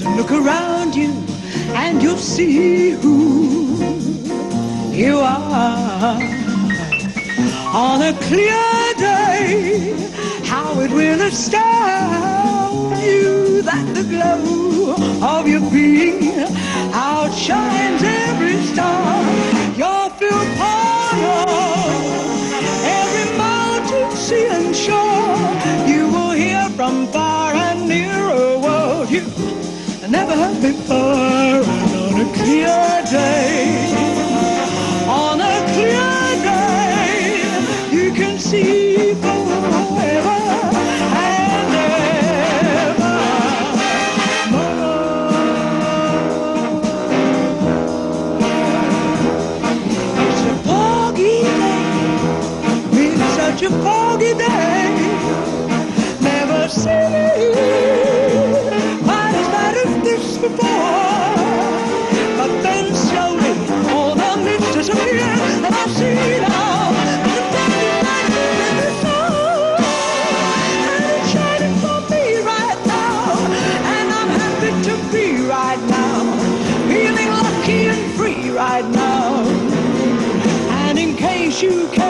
Look around you and you'll see who you are. On a clear day, how it will astound you that the glow of your being before. And on a clear day, on a clear day, you can see forever and ever It's a foggy day, really such a foggy day. Never seen you care.